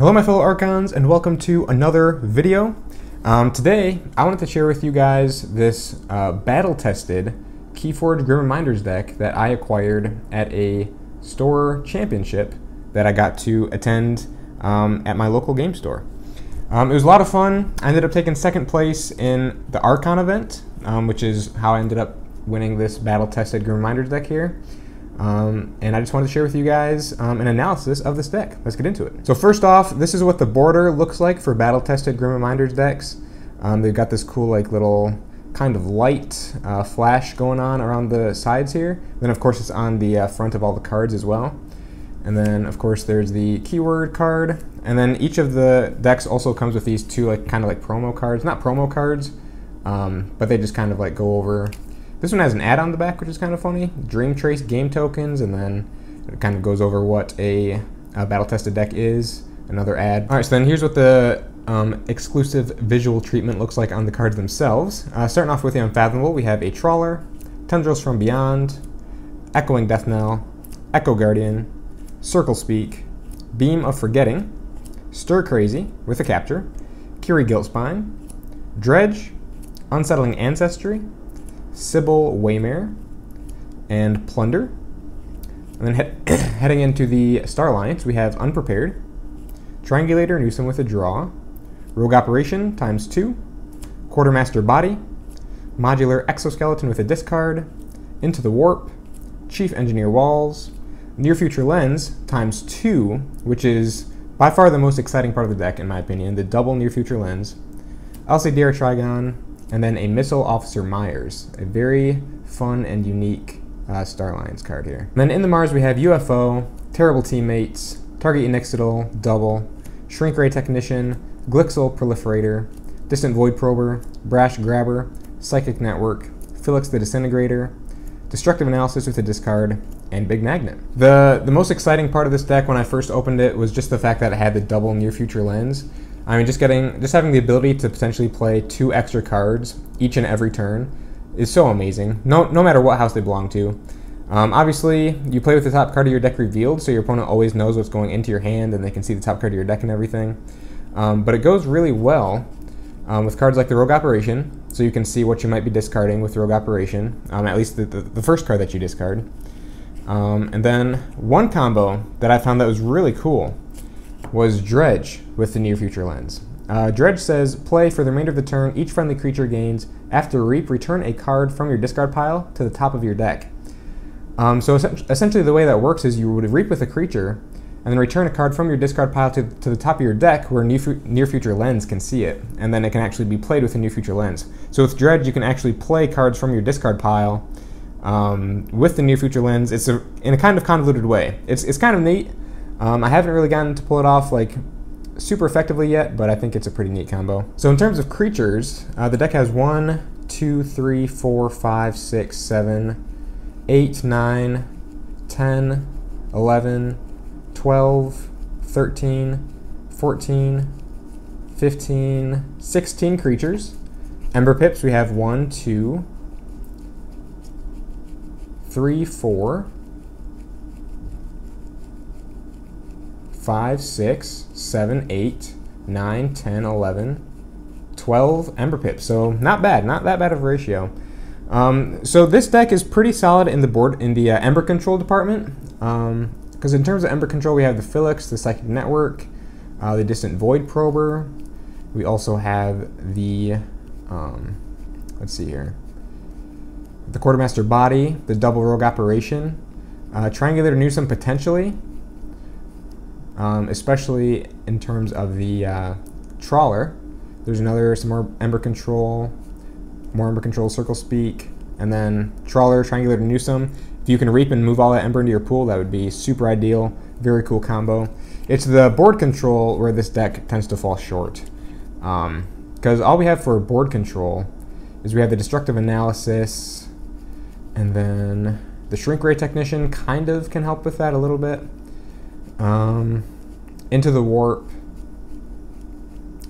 Hello my fellow Archons and welcome to another video. Um, today I wanted to share with you guys this uh, battle-tested Keyforge Grim Reminders deck that I acquired at a store championship that I got to attend um, at my local game store. Um, it was a lot of fun. I ended up taking second place in the Archon event, um, which is how I ended up winning this battle-tested Grim Reminders deck here. Um, and I just wanted to share with you guys um, an analysis of this deck. Let's get into it. So first off, this is what the border looks like for battle-tested Grim Reminders decks. Um, they've got this cool like little kind of light uh, flash going on around the sides here. Then of course it's on the uh, front of all the cards as well. And then of course there's the keyword card. And then each of the decks also comes with these two like kind of like promo cards. Not promo cards, um, but they just kind of like go over this one has an ad on the back, which is kind of funny. Dream Trace game tokens, and then it kind of goes over what a, a battle-tested deck is. Another ad. All right, so then here's what the um, exclusive visual treatment looks like on the cards themselves. Uh, starting off with the Unfathomable, we have a Trawler, Tendrils from Beyond, Echoing Death Knell, Echo Guardian, Circle Speak, Beam of Forgetting, Stir Crazy with a capture, Kiri Giltspine, Dredge, Unsettling Ancestry, Sybil Waymare, and Plunder. And then he heading into the Star Alliance, we have Unprepared, Triangulator Newsom with a draw, Rogue Operation times two, Quartermaster Body, Modular Exoskeleton with a discard, Into the Warp, Chief Engineer Walls, Near Future Lens times two, which is by far the most exciting part of the deck, in my opinion, the double Near Future Lens, Alcedera Trigon, and then a Missile Officer Myers, a very fun and unique uh, Star Alliance card here. And then in the Mars we have UFO, Terrible Teammates, Target Unixoidal, Double, Shrink Ray Technician, Glixel Proliferator, Distant Void Prober, Brash Grabber, Psychic Network, Felix the Disintegrator, Destructive Analysis with a discard, and Big Magnet. The, the most exciting part of this deck when I first opened it was just the fact that it had the double near future lens. I mean, just getting, just having the ability to potentially play two extra cards each and every turn is so amazing. No, no matter what house they belong to. Um, obviously, you play with the top card of your deck revealed, so your opponent always knows what's going into your hand, and they can see the top card of your deck and everything. Um, but it goes really well um, with cards like the Rogue Operation, so you can see what you might be discarding with Rogue Operation, um, at least the, the, the, first card that you discard. Um, and then one combo that I found that was really cool was Dredge with the Near Future Lens. Uh, Dredge says, play for the remainder of the turn, each friendly creature gains. After reap, return a card from your discard pile to the top of your deck. Um, so essentially the way that works is you would reap with a creature, and then return a card from your discard pile to, to the top of your deck where Near Future Lens can see it, and then it can actually be played with a Near Future Lens. So with Dredge, you can actually play cards from your discard pile um, with the Near Future Lens. It's a, in a kind of convoluted way. It's, it's kind of neat. Um, I haven't really gotten to pull it off like super effectively yet, but I think it's a pretty neat combo. So in terms of creatures, uh, the deck has one, two, three, four, five, six, seven, eight, nine, 10, 11, 12, 13, 14, 15, 16 creatures. Ember Pips, we have one, two, three, four, 5, 6, 7, 8, 9, 10, 11, 12 Ember Pips. So not bad, not that bad of a ratio. Um, so this deck is pretty solid in the board in the uh, Ember Control department. Because um, in terms of Ember Control, we have the Felix, the Psychic Network, uh, the Distant Void Prober. We also have the, um, let's see here, the Quartermaster Body, the Double Rogue Operation, uh, Triangulator Newsom potentially, um, especially in terms of the uh, trawler. There's another, some more Ember Control, more Ember Control Circle Speak, and then Trawler, Triangulator Newsom. If you can reap and move all that Ember into your pool, that would be super ideal. Very cool combo. It's the board control where this deck tends to fall short. Because um, all we have for board control is we have the Destructive Analysis, and then the Shrink Ray Technician kind of can help with that a little bit. Um, into the warp,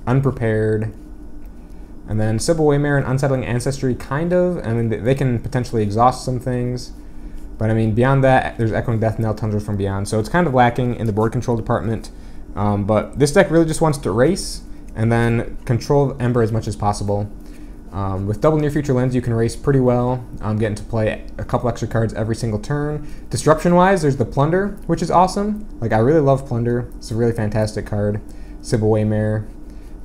unprepared, and then Sybil Waymare and Unsettling Ancestry, kind of. I mean, they can potentially exhaust some things. But I mean, beyond that, there's Echoing Death Knell, Tundra from Beyond. So it's kind of lacking in the board control department. Um, but this deck really just wants to race and then control Ember as much as possible. Um, with double near future lens, you can race pretty well, um, getting to play a couple extra cards every single turn. Disruption wise, there's the Plunder, which is awesome. Like, I really love Plunder. It's a really fantastic card. Sybil Waymare,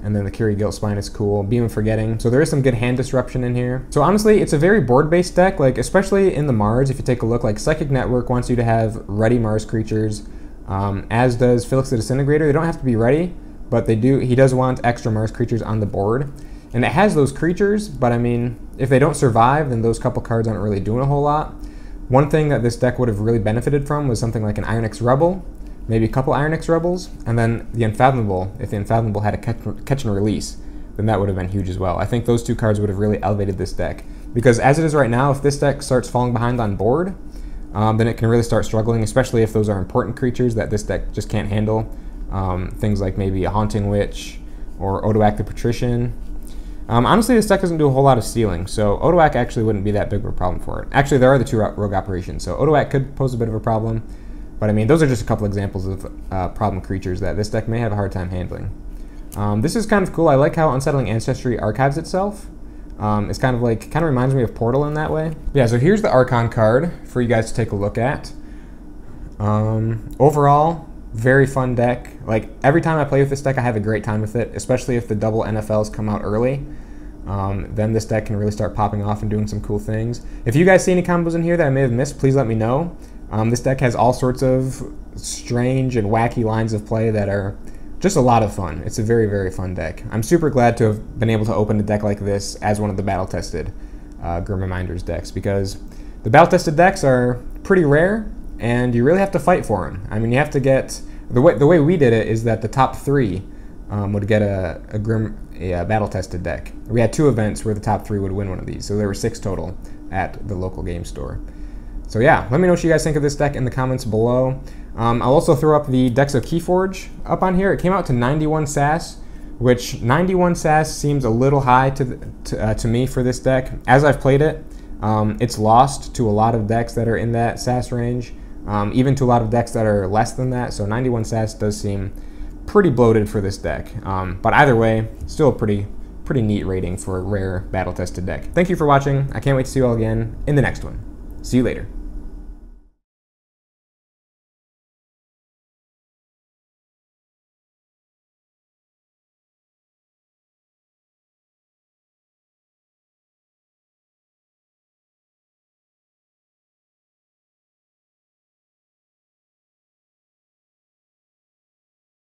and then the Kiri Gilt Spine is cool. Beam of Forgetting. So there is some good hand disruption in here. So honestly, it's a very board-based deck, like especially in the Mars, if you take a look, like Psychic Network wants you to have ready Mars creatures, um, as does Felix the Disintegrator. They don't have to be ready, but they do. He does want extra Mars creatures on the board. And it has those creatures, but I mean, if they don't survive, then those couple cards aren't really doing a whole lot. One thing that this deck would have really benefited from was something like an Ironyx Rebel, maybe a couple Ironyx Rebels, and then the Unfathomable, if the Unfathomable had a catch, and release, then that would have been huge as well. I think those two cards would have really elevated this deck. Because as it is right now, if this deck starts falling behind on board, um, then it can really start struggling, especially if those are important creatures that this deck just can't handle. Um, things like maybe a Haunting Witch or Odoac the Patrician. Um, honestly, this deck doesn't do a whole lot of stealing, so Odoac actually wouldn't be that big of a problem for it. Actually, there are the two rogue operations, so Odoac could pose a bit of a problem. But I mean, those are just a couple examples of uh, problem creatures that this deck may have a hard time handling. Um, this is kind of cool. I like how Unsettling Ancestry archives itself. Um, it's kind of like, kind of reminds me of Portal in that way. Yeah, so here's the Archon card for you guys to take a look at. Um, overall, very fun deck. Like, every time I play with this deck, I have a great time with it, especially if the double NFLs come out early. Um, then this deck can really start popping off and doing some cool things. If you guys see any combos in here that I may have missed, please let me know. Um, this deck has all sorts of strange and wacky lines of play that are just a lot of fun. It's a very, very fun deck. I'm super glad to have been able to open a deck like this as one of the battle-tested uh, Grim Reminders decks because the battle-tested decks are pretty rare and you really have to fight for them. I mean, you have to get the way the way we did it is that the top three um, would get a, a Grim a, a battle-tested deck. We had two events where the top three would win one of these, so there were six total at the local game store. So yeah, let me know what you guys think of this deck in the comments below. Um, I'll also throw up the decks of Keyforge up on here. It came out to 91 SAS, which 91 SAS seems a little high to, to, uh, to me for this deck. As I've played it, um, it's lost to a lot of decks that are in that SAS range, um, even to a lot of decks that are less than that. So 91 SAS does seem pretty bloated for this deck. Um, but either way, still a pretty pretty neat rating for a rare battle-tested deck. Thank you for watching. I can't wait to see you all again in the next one. See you later.